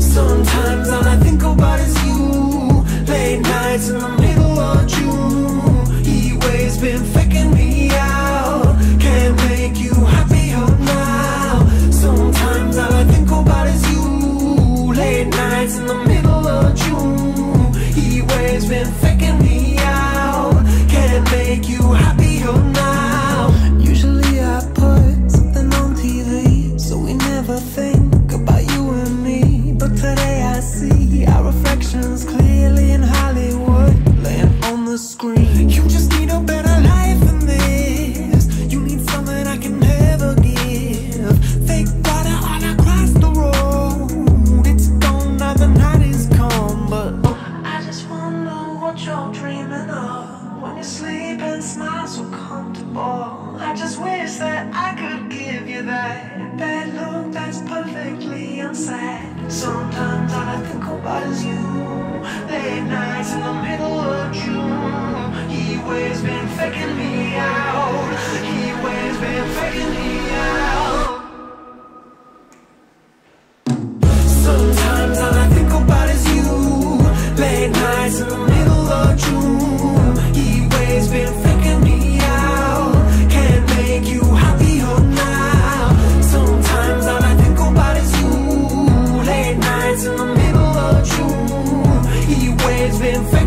Sometimes all I think about is you. Late nights in the morning see our reflections clearly in Hollywood, laying on the screen. You just need a better life than this. You need something I can never give. Fake water all across the road. It's gone now, the night is come, but I just wonder what you're dreaming of when you sleep and smile so comfortable. I just wish that I could give you that that's perfectly unsaid. Sometimes all I think about is you. Late nights in the middle of June. Heat waves been faking me out. Heat waves been faking me out. Sometimes all I think about is you. Late nights in the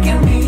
look at me